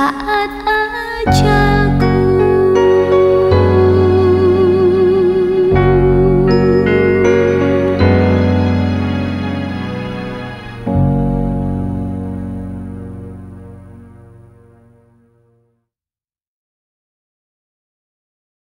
saat